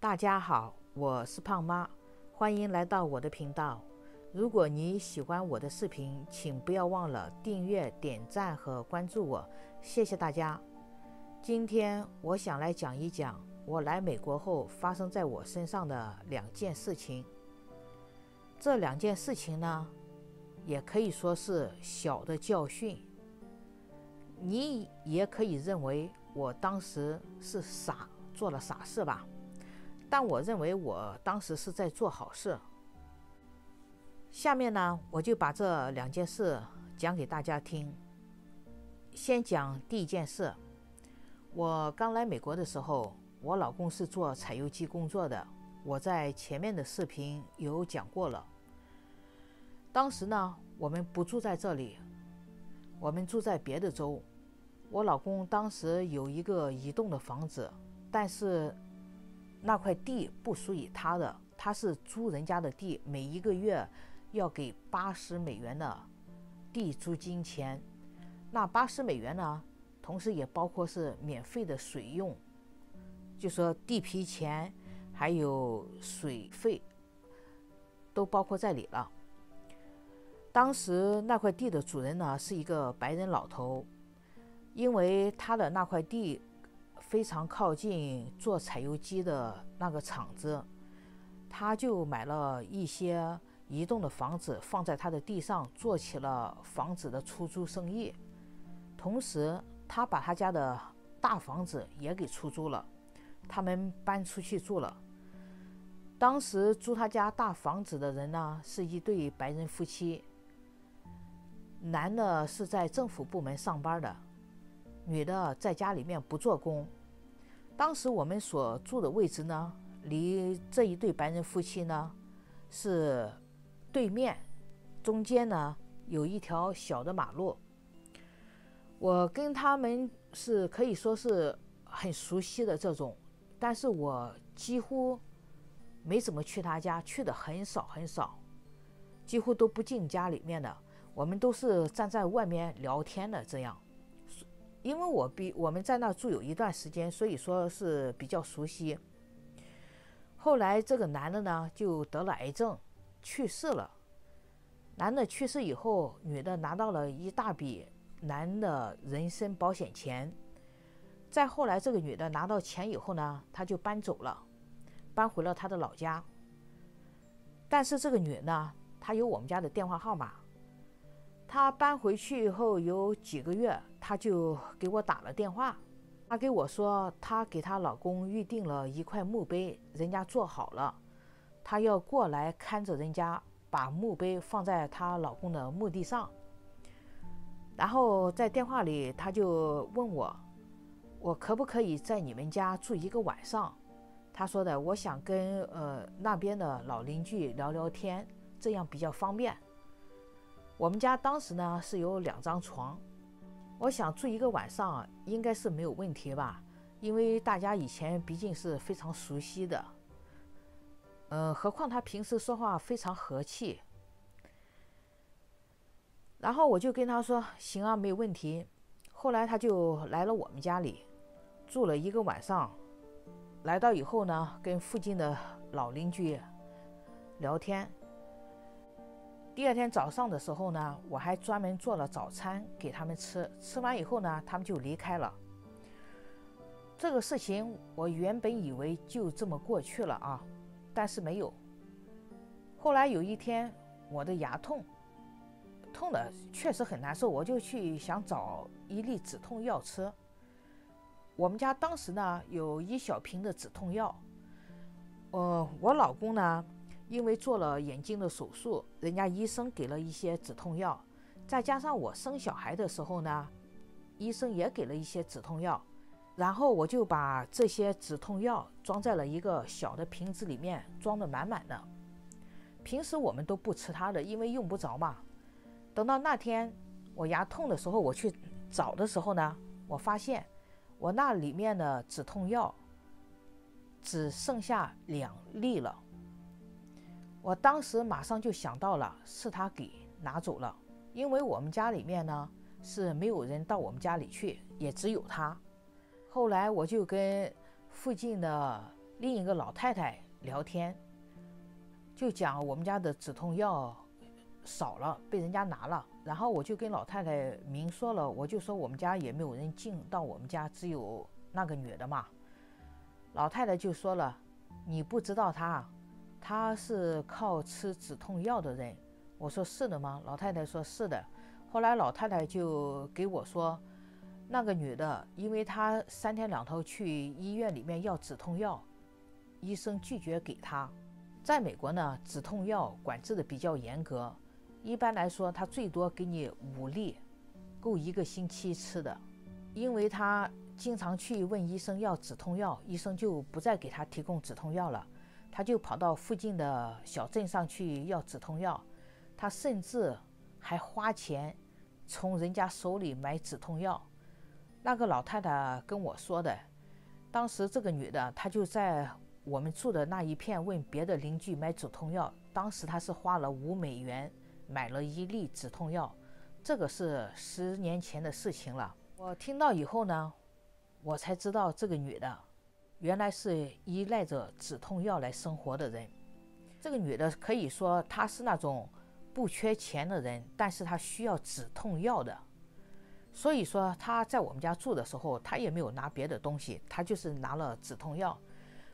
大家好，我是胖妈，欢迎来到我的频道。如果你喜欢我的视频，请不要忘了订阅、点赞和关注我，谢谢大家。今天我想来讲一讲我来美国后发生在我身上的两件事情。这两件事情呢，也可以说是小的教训。你也可以认为我当时是傻，做了傻事吧。但我认为我当时是在做好事。下面呢，我就把这两件事讲给大家听。先讲第一件事。我刚来美国的时候，我老公是做采油机工作的，我在前面的视频有讲过了。当时呢，我们不住在这里，我们住在别的州。我老公当时有一个移动的房子，但是。那块地不属于他的，他是租人家的地，每一个月要给八十美元的地租金钱。那八十美元呢，同时也包括是免费的水用，就说地皮钱还有水费都包括在里了。当时那块地的主人呢是一个白人老头，因为他的那块地。非常靠近做采油机的那个厂子，他就买了一些移动的房子，放在他的地上，做起了房子的出租生意。同时，他把他家的大房子也给出租了，他们搬出去住了。当时租他家大房子的人呢，是一对白人夫妻，男的是在政府部门上班的，女的在家里面不做工。当时我们所住的位置呢，离这一对白人夫妻呢是对面，中间呢有一条小的马路。我跟他们是可以说是很熟悉的这种，但是我几乎没怎么去他家，去的很少很少，几乎都不进家里面的，我们都是站在外面聊天的这样。因为我比我们在那住有一段时间，所以说是比较熟悉。后来这个男的呢就得了癌症，去世了。男的去世以后，女的拿到了一大笔男的人身保险钱。再后来，这个女的拿到钱以后呢，她就搬走了，搬回了她的老家。但是这个女的呢，她有我们家的电话号码。她搬回去以后有几个月，她就给我打了电话。她给我说，她给她老公预定了一块墓碑，人家做好了，她要过来看着人家把墓碑放在她老公的墓地上。然后在电话里，她就问我，我可不可以在你们家住一个晚上？她说的，我想跟呃那边的老邻居聊聊天，这样比较方便。我们家当时呢是有两张床，我想住一个晚上应该是没有问题吧，因为大家以前毕竟是非常熟悉的，嗯，何况他平时说话非常和气。然后我就跟他说：“行啊，没有问题。”后来他就来了我们家里，住了一个晚上。来到以后呢，跟附近的老邻居聊天。第二天早上的时候呢，我还专门做了早餐给他们吃。吃完以后呢，他们就离开了。这个事情我原本以为就这么过去了啊，但是没有。后来有一天，我的牙痛，痛的确实很难受，我就去想找一粒止痛药吃。我们家当时呢有一小瓶的止痛药，呃，我老公呢。因为做了眼睛的手术，人家医生给了一些止痛药，再加上我生小孩的时候呢，医生也给了一些止痛药，然后我就把这些止痛药装在了一个小的瓶子里面，装得满满的。平时我们都不吃它的，因为用不着嘛。等到那天我牙痛的时候，我去找的时候呢，我发现我那里面的止痛药只剩下两粒了。我当时马上就想到了，是他给拿走了，因为我们家里面呢是没有人到我们家里去，也只有他。后来我就跟附近的另一个老太太聊天，就讲我们家的止痛药少了，被人家拿了。然后我就跟老太太明说了，我就说我们家也没有人进到我们家，只有那个女的嘛。老太太就说了：“你不知道她，她是靠吃止痛药的人。”我说：“是的吗？”老太太说：“是的。”后来老太太就给我说，那个女的，因为她三天两头去医院里面要止痛药，医生拒绝给她。在美国呢，止痛药管制的比较严格。一般来说，他最多给你五粒，够一个星期吃的。因为他经常去问医生要止痛药，医生就不再给他提供止痛药了，他就跑到附近的小镇上去要止痛药。他甚至还花钱从人家手里买止痛药。那个老太太跟我说的，当时这个女的她就在我们住的那一片问别的邻居买止痛药，当时她是花了五美元。买了一粒止痛药，这个是十年前的事情了。我听到以后呢，我才知道这个女的原来是依赖着止痛药来生活的人。这个女的可以说她是那种不缺钱的人，但是她需要止痛药的。所以说她在我们家住的时候，她也没有拿别的东西，她就是拿了止痛药。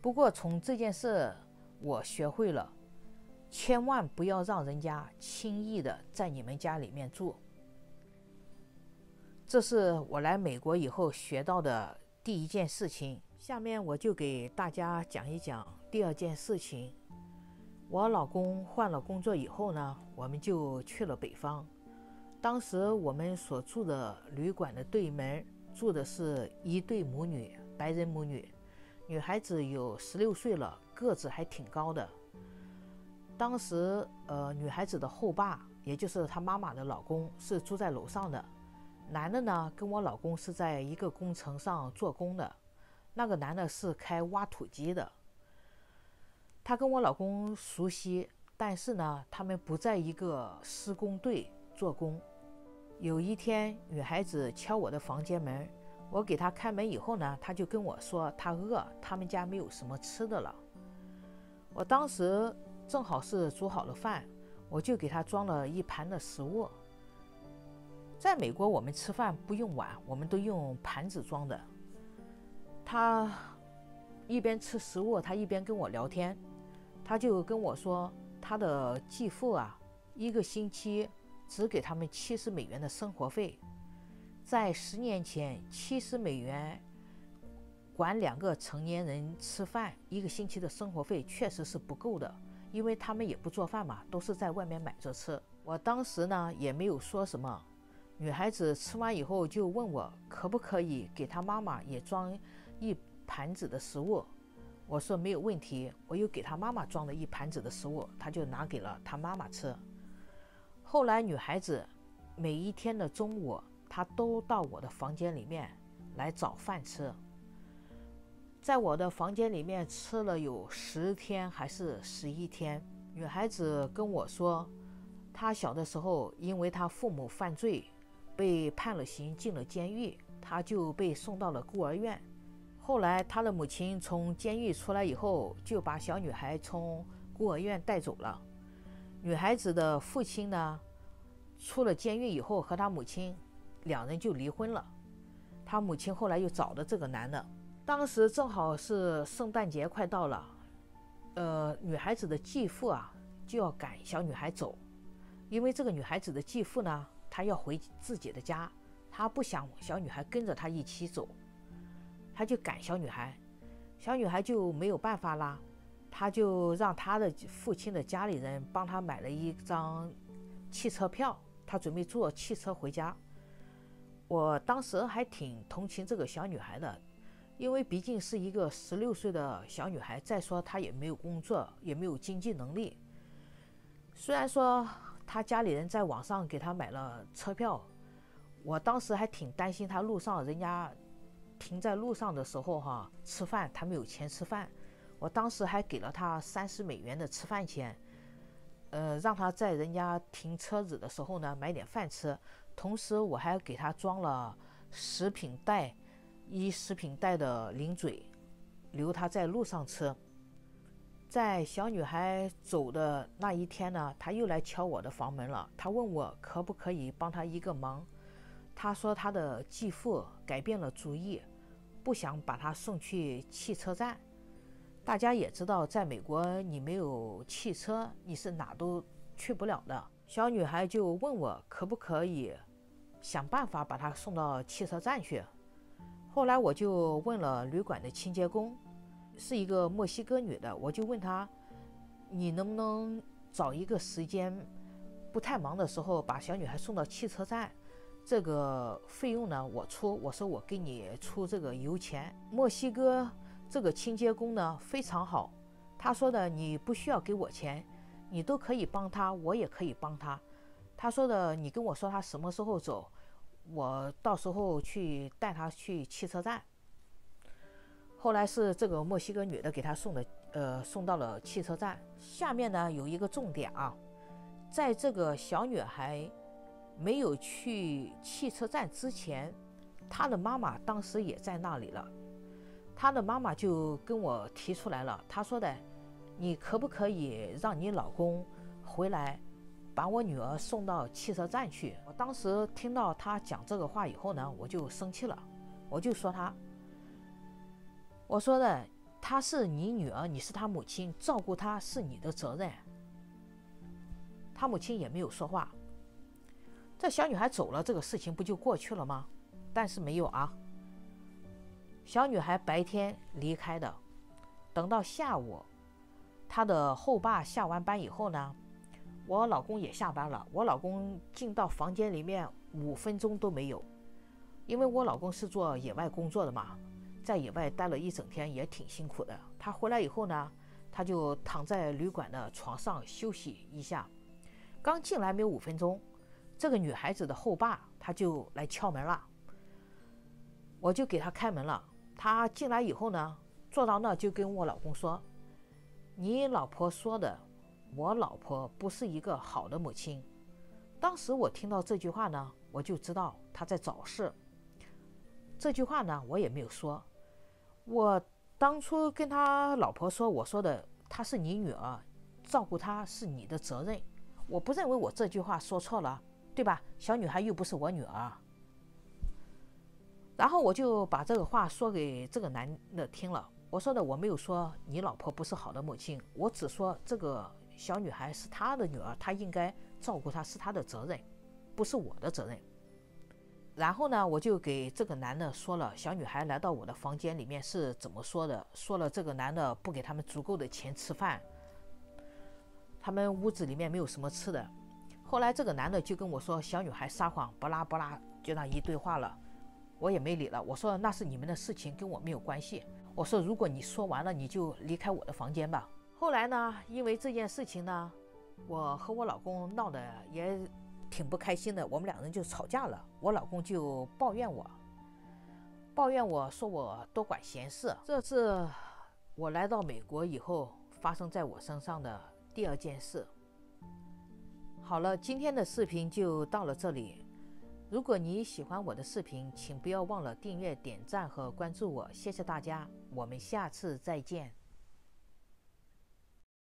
不过从这件事，我学会了。千万不要让人家轻易的在你们家里面住。这是我来美国以后学到的第一件事情。下面我就给大家讲一讲第二件事情。我老公换了工作以后呢，我们就去了北方。当时我们所住的旅馆的对门住的是一对母女，白人母女，女孩子有十六岁了，个子还挺高的。当时，呃，女孩子的后爸，也就是她妈妈的老公，是住在楼上的。男的呢，跟我老公是在一个工程上做工的。那个男的是开挖土机的。他跟我老公熟悉，但是呢，他们不在一个施工队做工。有一天，女孩子敲我的房间门，我给她开门以后呢，她就跟我说她饿，他们家没有什么吃的了。我当时。正好是煮好了饭，我就给他装了一盘的食物。在美国，我们吃饭不用碗，我们都用盘子装的。他一边吃食物，他一边跟我聊天。他就跟我说，他的继父啊，一个星期只给他们七十美元的生活费。在十年前，七十美元。管两个成年人吃饭，一个星期的生活费确实是不够的。因为他们也不做饭嘛，都是在外面买着吃。我当时呢也没有说什么。女孩子吃完以后就问我可不可以给她妈妈也装一盘子的食物。我说没有问题，我又给她妈妈装了一盘子的食物，她就拿给了她妈妈吃。后来女孩子每一天的中午，她都到我的房间里面来找饭吃。在我的房间里面吃了有十天还是十一天。女孩子跟我说，她小的时候因为她父母犯罪，被判了刑进了监狱，她就被送到了孤儿院。后来她的母亲从监狱出来以后，就把小女孩从孤儿院带走了。女孩子的父亲呢，出了监狱以后和她母亲两人就离婚了。她母亲后来又找的这个男的。当时正好是圣诞节快到了，呃，女孩子的继父啊就要赶小女孩走，因为这个女孩子的继父呢，他要回自己的家，他不想小女孩跟着他一起走，他就赶小女孩，小女孩就没有办法啦，他就让他的父亲的家里人帮他买了一张汽车票，他准备坐汽车回家。我当时还挺同情这个小女孩的。因为毕竟是一个十六岁的小女孩，再说她也没有工作，也没有经济能力。虽然说她家里人在网上给她买了车票，我当时还挺担心她路上人家停在路上的时候哈吃饭，他没有钱吃饭。我当时还给了他三十美元的吃饭钱，呃，让他在人家停车子的时候呢买点饭吃。同时我还给他装了食品袋。一食品袋的零嘴，留他在路上吃。在小女孩走的那一天呢，她又来敲我的房门了。她问我可不可以帮她一个忙。她说她的继父改变了主意，不想把她送去汽车站。大家也知道，在美国你没有汽车，你是哪都去不了的。小女孩就问我可不可以想办法把她送到汽车站去。后来我就问了旅馆的清洁工。是一个墨西哥女的，我就问她，你能不能找一个时间，不太忙的时候，把小女孩送到汽车站？这个费用呢，我出。我说我给你出这个油钱。墨西哥这个清洁工呢非常好，他说的你不需要给我钱，你都可以帮他，我也可以帮他。他说的你跟我说他什么时候走，我到时候去带他去汽车站。后来是这个墨西哥女的给他送的，呃，送到了汽车站。下面呢有一个重点啊，在这个小女孩没有去汽车站之前，她的妈妈当时也在那里了。她的妈妈就跟我提出来了，她说的：“你可不可以让你老公回来，把我女儿送到汽车站去？”我当时听到她讲这个话以后呢，我就生气了，我就说她。我说的，她是你女儿，你是她母亲，照顾她是你的责任。她母亲也没有说话。这小女孩走了，这个事情不就过去了吗？但是没有啊。小女孩白天离开的，等到下午，她的后爸下完班以后呢，我老公也下班了。我老公进到房间里面五分钟都没有，因为我老公是做野外工作的嘛。在野外待了一整天也挺辛苦的。他回来以后呢，他就躺在旅馆的床上休息一下。刚进来没有五分钟，这个女孩子的后爸他就来敲门了。我就给他开门了。他进来以后呢，坐到那就跟我老公说：“你老婆说的，我老婆不是一个好的母亲。”当时我听到这句话呢，我就知道他在找事。这句话呢，我也没有说。我当初跟他老婆说，我说的她是你女儿，照顾她是你的责任。我不认为我这句话说错了，对吧？小女孩又不是我女儿。然后我就把这个话说给这个男的听了。我说的我没有说你老婆不是好的母亲，我只说这个小女孩是他的女儿，他应该照顾她是他的责任，不是我的责任。然后呢，我就给这个男的说了，小女孩来到我的房间里面是怎么说的？说了这个男的不给他们足够的钱吃饭，他们屋子里面没有什么吃的。后来这个男的就跟我说，小女孩撒谎，巴拉巴拉，就那一对话了。我也没理了，我说那是你们的事情，跟我没有关系。我说如果你说完了，你就离开我的房间吧。后来呢，因为这件事情呢，我和我老公闹得也。挺不开心的，我们两人就吵架了。我老公就抱怨我，抱怨我说我多管闲事。这是我来到美国以后发生在我身上的第二件事。好了，今天的视频就到了这里。如果你喜欢我的视频，请不要忘了订阅、点赞和关注我，谢谢大家，我们下次再见。